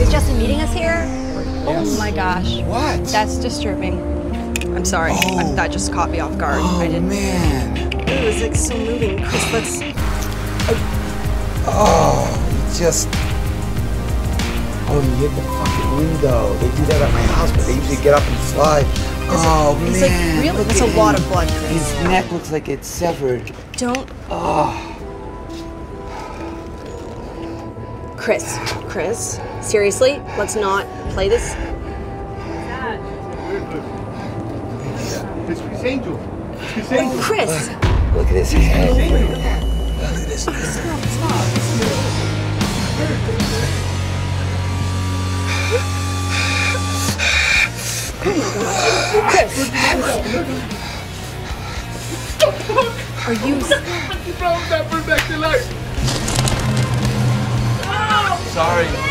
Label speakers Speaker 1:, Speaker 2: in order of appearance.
Speaker 1: Is Justin meeting us here?
Speaker 2: Oh yes. Oh my gosh.
Speaker 3: What?
Speaker 2: That's disturbing. I'm sorry.
Speaker 3: Oh.
Speaker 2: That just caught me off guard.
Speaker 3: oh,
Speaker 2: I didn't.
Speaker 3: man.
Speaker 2: It was like so moving. Criss, let's.
Speaker 3: Oh, you just. Oh, you hit the fucking window. They do that at my house, but they usually get up and slide. Oh,
Speaker 2: He's
Speaker 3: man.
Speaker 2: like, really? That's a lot of blood, Criss.
Speaker 3: His neck looks like it's severed.
Speaker 2: Don't.
Speaker 1: Oh. Criss, Criss, seriously, let's not play this.
Speaker 4: It's Criss Angel. It's Criss Angel.
Speaker 1: Criss,
Speaker 3: Look at his head.
Speaker 4: Angel.
Speaker 3: Look at this.
Speaker 2: Are you?
Speaker 4: You brought that person back to life.
Speaker 3: Sorry.